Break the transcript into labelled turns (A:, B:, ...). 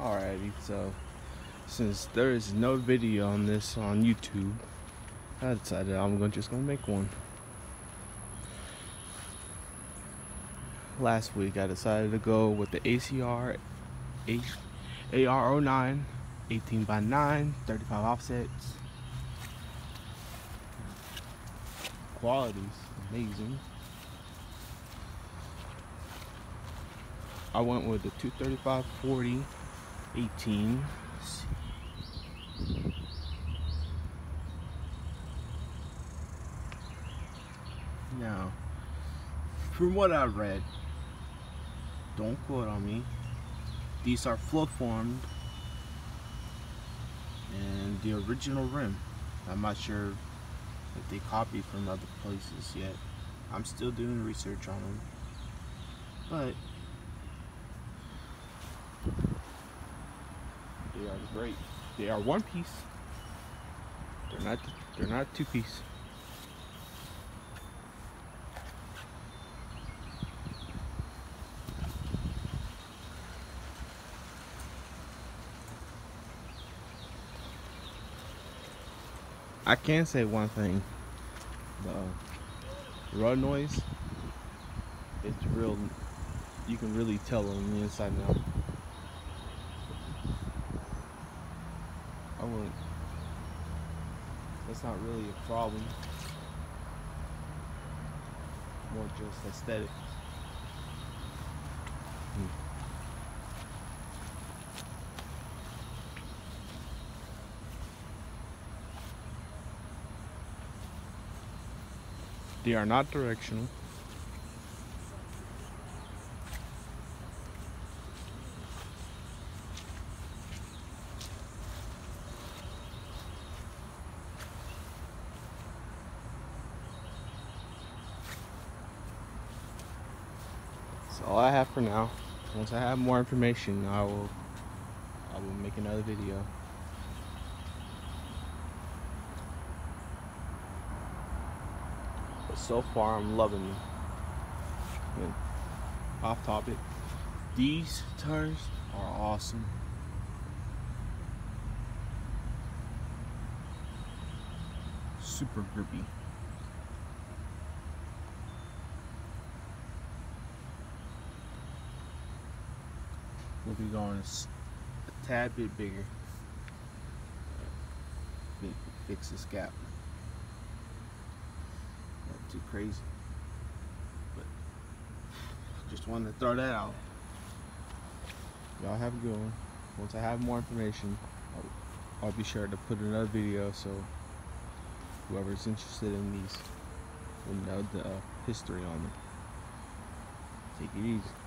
A: Alrighty, so since there is no video on this on YouTube, I decided I'm gonna just gonna make one. Last week I decided to go with the ACR AR09 18 by 9 35 offsets quality's amazing I went with the 235 40 18 now from what I read don't quote on me these are flow formed and the original rim. I'm not sure if they copied from other places yet. I'm still doing research on them. But they are great they are one piece they're not they're not two piece I can say one thing. The run noise, it's real. You can really tell on the inside now. I. That's not really a problem. More just aesthetic. They are not directional. That's all I have for now. Once I have more information, I will I will make another video. But so far, I'm loving them. And off topic, these tires are awesome. Super grippy. We'll be going a tad bit bigger. Fix this gap not too crazy. But just wanted to throw that out. Y'all have a good one. Once I have more information, I'll, I'll be sure to put another video so whoever's interested in these will know the uh, history on them. Take it easy.